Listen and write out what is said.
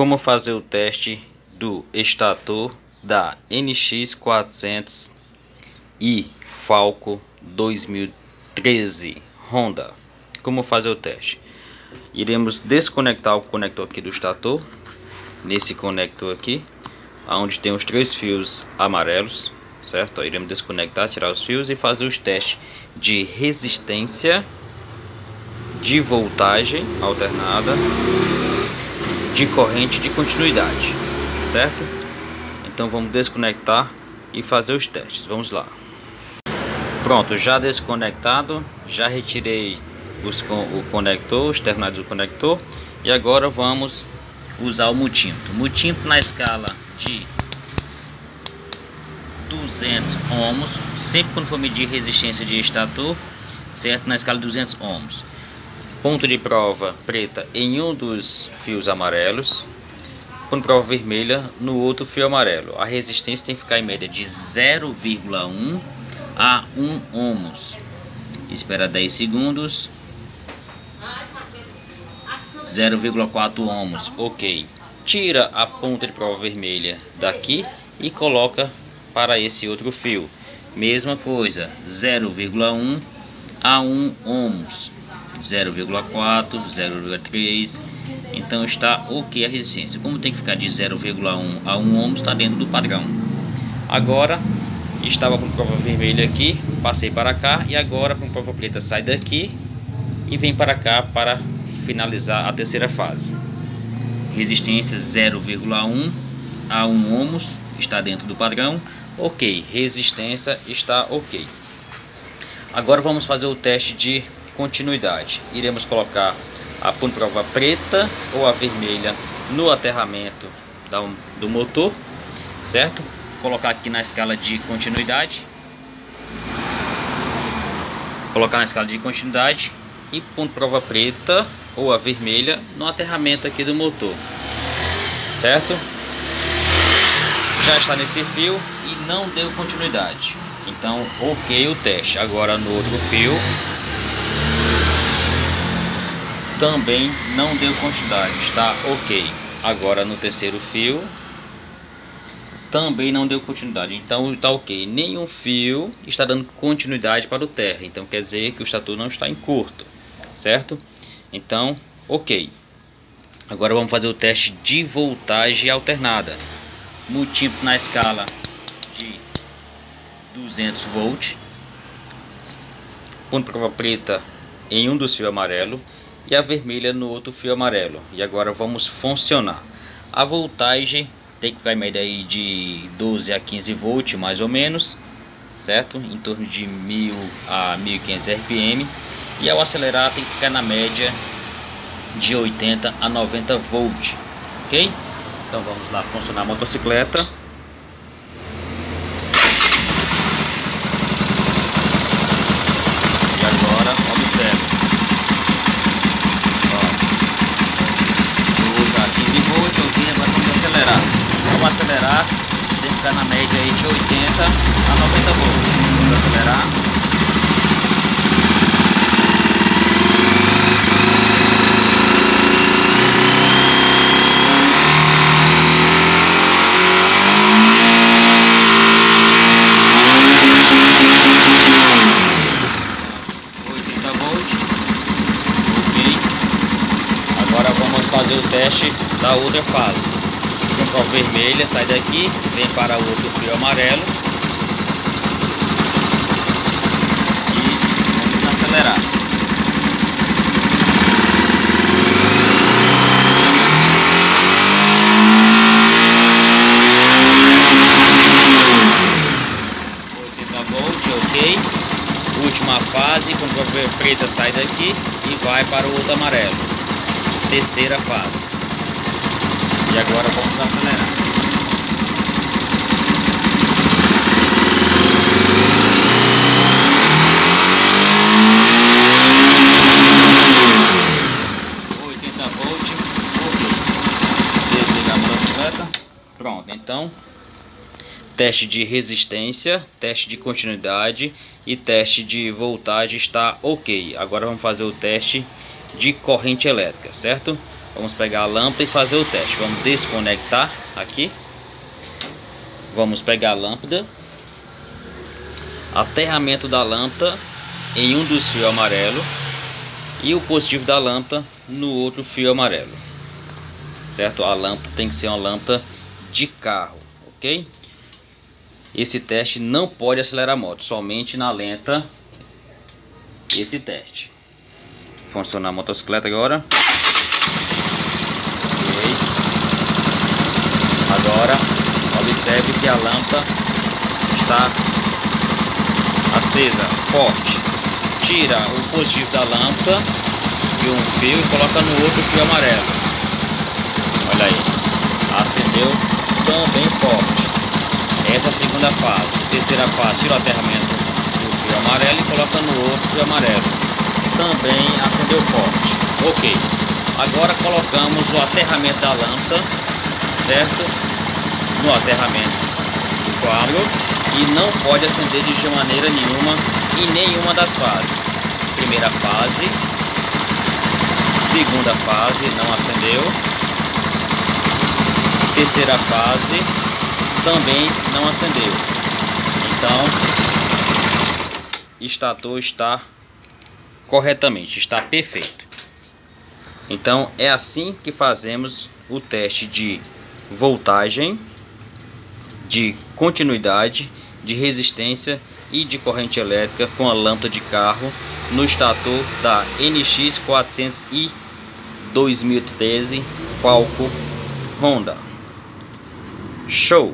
Como fazer o teste do estator da NX400 e Falco 2013 Honda. Como fazer o teste? Iremos desconectar o conector aqui do estator, nesse conector aqui, onde tem os três fios amarelos, certo? Iremos desconectar, tirar os fios e fazer os testes de resistência, de voltagem alternada de corrente de continuidade, certo? Então vamos desconectar e fazer os testes. Vamos lá. Pronto, já desconectado, já retirei os, o conector, os terminais do conector e agora vamos usar o multímetro. Multímetro na escala de 200 ohms, sempre quando for medir resistência de estator, certo? Na escala de 200 ohms ponto de prova preta em um dos fios amarelos, ponto de prova vermelha no outro fio amarelo. A resistência tem que ficar em média de 0,1 a 1 ohms. Espera 10 segundos. 0,4 ohms, ok. Tira a ponta de prova vermelha daqui e coloca para esse outro fio. Mesma coisa, 0,1 a 1 ohms. 0,4, 0,3. Então está ok a resistência. Como tem que ficar de 0,1 a 1 ohm, está dentro do padrão. Agora estava com prova vermelha aqui, passei para cá e agora com prova preta sai daqui e vem para cá para finalizar a terceira fase. Resistência 0,1 a 1 ohms está dentro do padrão. Ok, resistência está ok. Agora vamos fazer o teste de continuidade. Iremos colocar a prova preta ou a vermelha no aterramento do motor, certo? Colocar aqui na escala de continuidade. Colocar na escala de continuidade e prova preta ou a vermelha no aterramento aqui do motor, certo? Já está nesse fio e não deu continuidade. Então, ok o teste. Agora no outro fio também não deu quantidade, está ok. Agora no terceiro fio também não deu continuidade, então está ok. Nenhum fio está dando continuidade para o terra, então quer dizer que o estator não está em curto, certo? Então, ok. Agora vamos fazer o teste de voltagem alternada. Multímetro na escala de 200 volts. Ponto prova preta em um dos fios amarelo e a vermelha no outro fio amarelo. E agora vamos funcionar. A voltagem tem que ficar em média aí de 12 a 15 volts mais ou menos, certo? Em torno de 1000 a 1500 RPM. E ao acelerar tem que ficar na média de 80 a 90 volts, ok? Então vamos lá funcionar a motocicleta. Ficar na média aí de 80 a 90 volts. Vamos acelerar. Agora vamos fazer o teste da outra fase com vermelha, sai daqui, vem para o outro fio amarelo e vamos acelerar. ok. Última fase, com preta sai daqui e vai para o outro amarelo. Terceira fase. E agora vamos acelerar. Pronto, então teste de resistência, teste de continuidade e teste de voltagem está ok. Agora vamos fazer o teste de corrente elétrica, certo? Vamos pegar a lâmpada e fazer o teste. Vamos desconectar aqui. Vamos pegar a lâmpada. Aterramento da lâmpada em um dos fios amarelo e o positivo da lâmpada no outro fio amarelo. Certo? A lâmpada tem que ser uma lâmpada de carro, ok? Esse teste não pode acelerar a moto, somente na lenta esse teste. Funcionar a motocicleta agora. Okay. Agora observe que a lâmpada está acesa, forte. Tira o positivo da lâmpada e um fio e coloca no outro fio amarelo. Olha aí, acendeu também forte. Essa é a segunda fase. Terceira fase, tira o aterramento do fio amarelo e coloca no outro fio amarelo. Também acendeu forte. Ok. Agora colocamos o aterramento da lâmpada, certo? No aterramento do quadro e não pode acender de maneira nenhuma em nenhuma das fases. Primeira fase, segunda fase não acendeu, terceira fase também não acendeu. Então, estator está corretamente, está perfeito. Então, é assim que fazemos o teste de voltagem, de continuidade, de resistência e de corrente elétrica com a lâmpada de carro no estator da NX 400 i 2013 Falco Honda. Show!